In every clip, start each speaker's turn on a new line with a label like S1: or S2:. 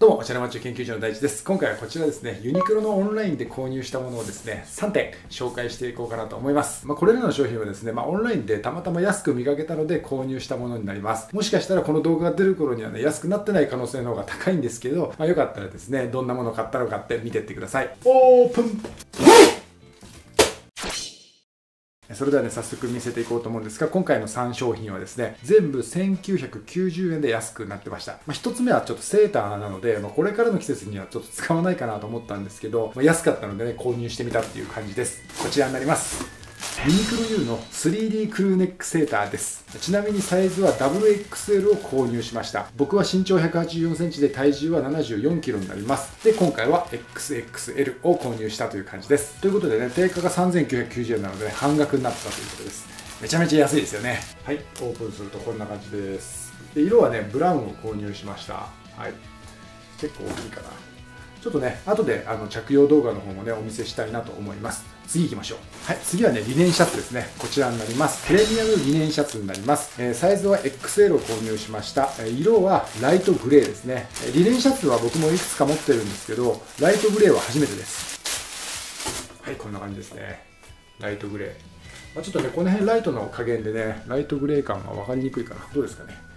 S1: どうも、おしゃれマッチ研究所の大地です。今回はこちらですね、ユニクロのオンラインで購入したものをですね、3点紹介していこうかなと思います。まあ、これらの商品はですね、まあ、オンラインでたまたま安く見かけたので購入したものになります。もしかしたらこの動画が出る頃にはね、安くなってない可能性の方が高いんですけど、まあ、よかったらですね、どんなものを買ったのかって見てってください。オープンそれではね、早速見せていこうと思うんですが、今回の3商品はですね、全部1990円で安くなってました。まあ、1つ目はちょっとセーターなので、まあ、これからの季節にはちょっと使わないかなと思ったんですけど、まあ、安かったのでね、購入してみたっていう感じです。こちらになります。ユニクロ U の 3D クルーネックセーターです。ちなみにサイズは WXL を購入しました。僕は身長 184cm で体重は 74kg になります。で今回は XXL を購入したという感じです。ということでね定価が3990円なので、ね、半額になったということです。めちゃめちゃ安いですよね。はい。オープンするとこんな感じです。で色はねブラウンを購入しました。はい。結構大きいかな。ちょっとね後であの着用動画の方もねお見せしたいなと思います。次行きましょう。はい、次はね、リネンシャツですね。こちらになります。プレミアムリネンシャツになります。えー、サイズは XL を購入しました。えー、色はライトグレーですね。リネンシャツは僕もいくつか持ってるんですけど、ライトグレーは初めてです。はい、こんな感じですね。ライトグレー。まあ、ちょっとね、この辺ライトの加減でね、ライトグレー感が分かりにくいかな。どうですかね。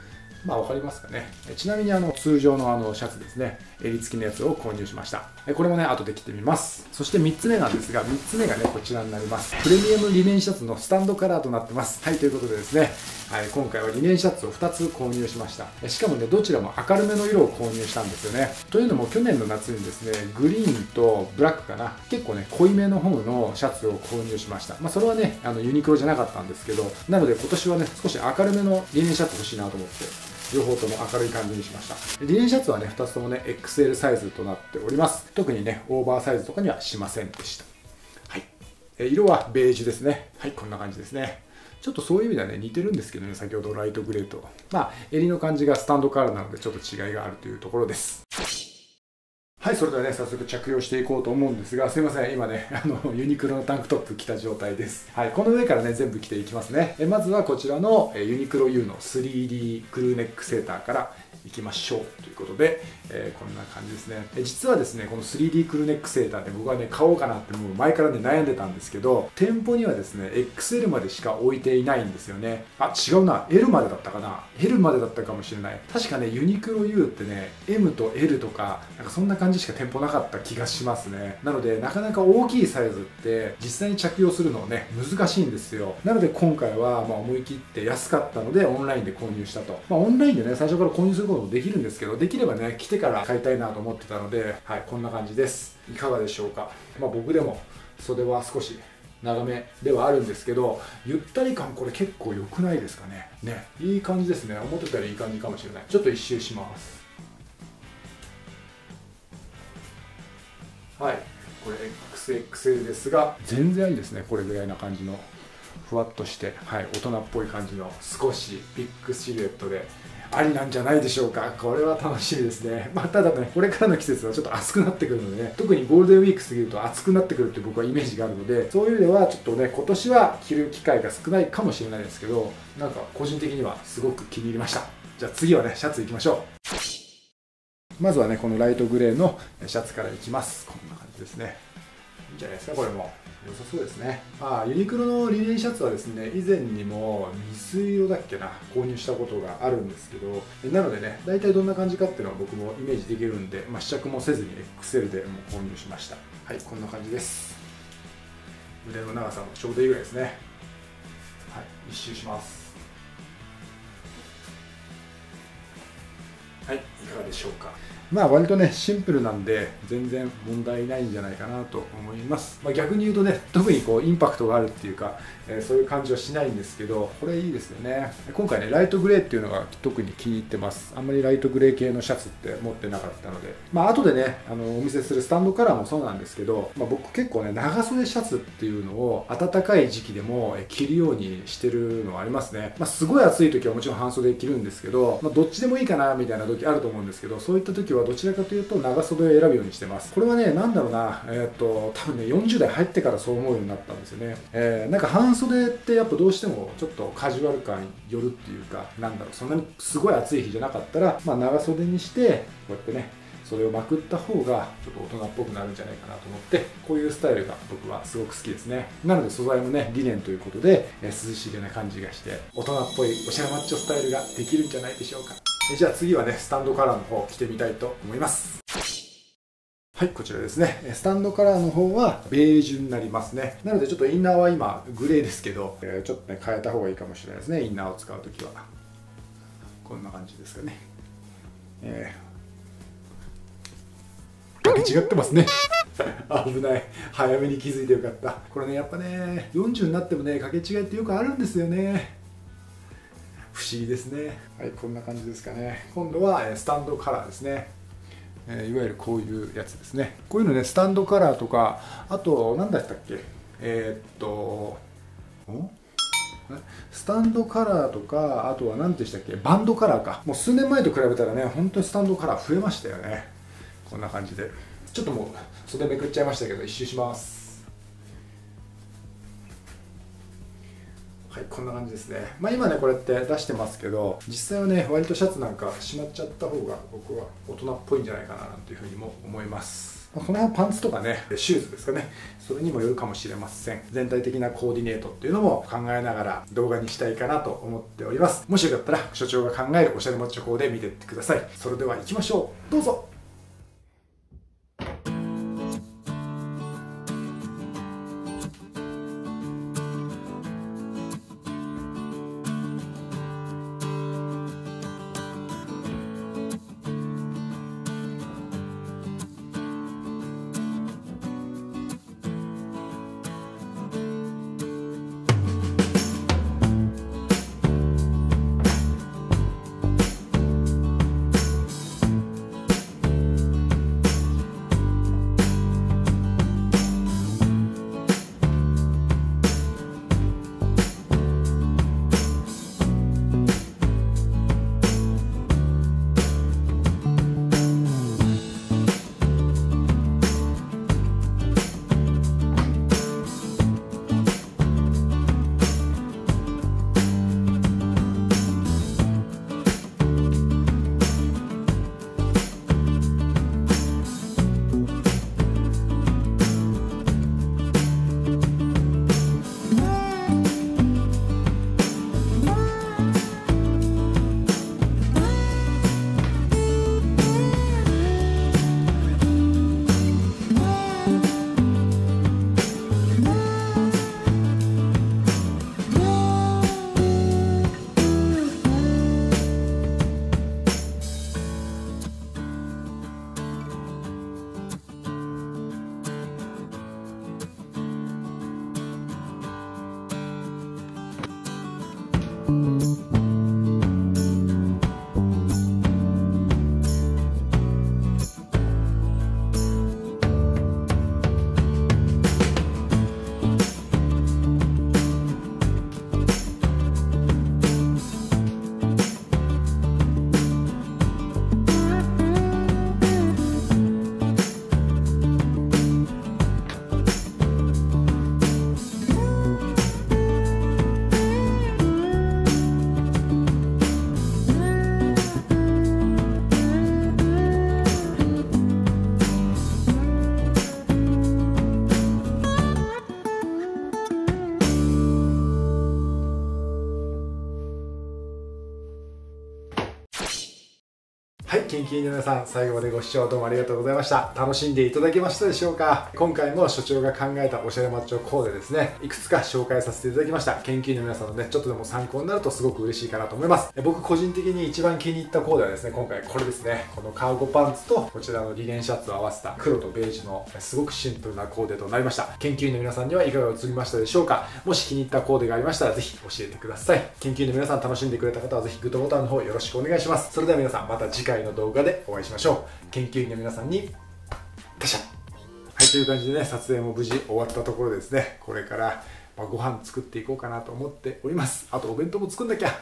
S1: まあ分かりますかね。ちなみにあの通常のあのシャツですね、襟付きのやつを購入しました。これもね、後で着てみます。そして3つ目なんですが、3つ目がね、こちらになります。プレミアムリネンシャツのスタンドカラーとなってます。はい、ということでですね、はい、今回はリネンシャツを2つ購入しました。しかもね、どちらも明るめの色を購入したんですよね。というのも去年の夏にですね、グリーンとブラックかな、結構ね、濃いめの方のシャツを購入しました。まあ、それはね、あのユニクロじゃなかったんですけど、なので今年はね、少し明るめのリネンシャツ欲しいなと思って、両方とも明るい感じにしました。リネンシャツはね2つともね XL サイズとなっております。特にねオーバーサイズとかにはしませんでした。はい。え色はベージュですね。はいこんな感じですね。ちょっとそういう意味ではね似てるんですけどね先ほどライトグレーと。まあ襟の感じがスタンドカラーなのでちょっと違いがあるというところです。はい、それではね、早速着用していこうと思うんですが、すいません、今ね、あの、ユニクロのタンクトップ着た状態です。はい、この上からね、全部着ていきますね。えまずはこちらのユニクロ U の 3D クルーネックセーターからいきましょうということで、えー、こんな感じですね。実はですねこの 3D クルネックセーターで僕はね買おうかなってもう前からね悩んでたんですけど店舗にはですね XL までしか置いていないんですよね。あ違うな。L までだったかな。L までだったかもしれない。確かねユニクロ U ってね M と L とかなんかそんな感じしか店舗なかった気がしますね。なのでなかなか大きいサイズって実際に着用するのね難しいんですよ。なので今回はま思い切って安かったのでオンラインで購入したと、まあ、オンラインでね最初から購入することもできるんですけどできればね来てから買いたいなと思ってたのではいこんな感じです。いかがでしょうか。まあ僕でも袖は少し長めではあるんですけどゆったり感これ結構良くないですかね。ねいい感じですね。思ってたよりいい感じかもしれない。ちょっと一周します。はいこれ XXL ですが全然いいですね。これぐらいな感じのふわっとして、はい、大人っぽい感じの少しビッグシルエットでありなんじゃないでしょうか。これは楽しみですね、まあ、ただねこれからの季節はちょっと暑くなってくるのでね特にゴールデンウィーク過ぎると暑くなってくるって僕はイメージがあるのでそういう意味ではちょっとね今年は着る機会が少ないかもしれないですけどなんか個人的にはすごく気に入りました。じゃあ次はねシャツいきましょう。まずはねこのライトグレーのシャツからいきます。こんな感じですね。いいんじゃないですかこれも。良さそうですね。あユニクロのリネンシャツはですね以前にも水色だっけな購入したことがあるんですけどなのでね大体どんな感じかっていうのは僕もイメージできるんで、まあ、試着もせずに XL でもう購入しました。はいこんな感じです。腕の長さもちょうどいいぐらいですね。はい一周します。はいいかがでしょうか？まあ割とねシンプルなんで全然問題ないんじゃないかなと思います、まあ、逆に言うとね特にこうインパクトがあるっていうか、えー、そういう感じはしないんですけどこれいいですよね。今回ねライトグレーっていうのが特に気に入ってます。あんまりライトグレー系のシャツって持ってなかったので。まあ後でねあのお見せするスタンドカラーもそうなんですけど、まあ、僕結構ね長袖シャツっていうのを暖かい時期でも着るようにしてるのはありますね、まあ、すごい暑い時はもちろん半袖着るんですけど、まあ、どっちでもいいかなみたいな時あると思うんですけどそういった時はどちらかというと長袖を選ぶようにしてます。これはね何だろうなえっ、と多分ね40代入ってからそう思うようになったんですよね、えー、なんか半袖ってやっぱどうしてもちょっとカジュアル感よるっていうかなんだろうそんなにすごい暑い日じゃなかったら、まあ、長袖にしてこうやってねそれをまくった方がちょっと大人っぽくなるんじゃないかなと思ってこういうスタイルが僕はすごく好きですね。なので素材もねリネンということで、え、涼しげな感じがして大人っぽいおしゃれマッチョスタイルができるんじゃないでしょうか。じゃあ次はねスタンドカラーの方着てみたいと思いますはい、こちらですね。スタンドカラーの方はベージュになりますね。なのでちょっとインナーは今グレーですけど、えー、ちょっとね変えた方がいいかもしれないですね。インナーを使うときは。こんな感じですかね。えー、違ってますね。危ない。早めに気づいてよかった。これね、やっぱね、40になってもね、掛け違いってよくあるんですよね。不思議ですね。はい、こんな感じですかね。今度はスタンドカラーですね。えいわゆるこういうやつですね。こういうのねスタンドカラーとかあと何だったっけ？えー、っとスタンドカラーとかあとは何でしたっけ？バンドカラーか。もう数年前と比べたらね本当にスタンドカラー増えましたよね。こんな感じで。ちょっともう袖めくっちゃいましたけど一周しますんな感じですね。まあ今ねこれって出してますけど実際はね割とシャツなんかしまっちゃった方が僕は大人っぽいんじゃないかななんていうふうにも思います。この辺パンツとかねシューズですかね。それにもよるかもしれません。全体的なコーディネートっていうのも考えながら動画にしたいかなと思っております。もしよかったら所長が考えるおしゃれマッチョコーデ見てってください。それでは行きましょう。どうぞ。はい、キンキンの皆さん、最後までご視聴どうもありがとうございました。楽しんでいただけましたでしょうか？今回も所長が考えたおしゃれマッチョコーデですね、いくつか紹介させていただきました。研究員の皆さんのね、ちょっとでも参考になるとすごく嬉しいかなと思います。僕個人的に一番気に入ったコーデはですね、今回これですね、このカーゴパンツとこちらのリネンシャツを合わせた黒とベージュのすごくシンプルなコーデとなりました。研究員の皆さんにはいかが映りましたでしょうか？もし気に入ったコーデがありましたらぜひ教えてください。研究員の皆さん楽しんでくれた方はぜひグッドボタンの方よろしくお願いします。それでは皆さんまた次回の動画動画でお会いしましょう。研究員の皆さんに他者はいという感じでね撮影も無事終わったところですね。これから、まご飯作っていこうかなと思っております。あとお弁当も作んなきゃ。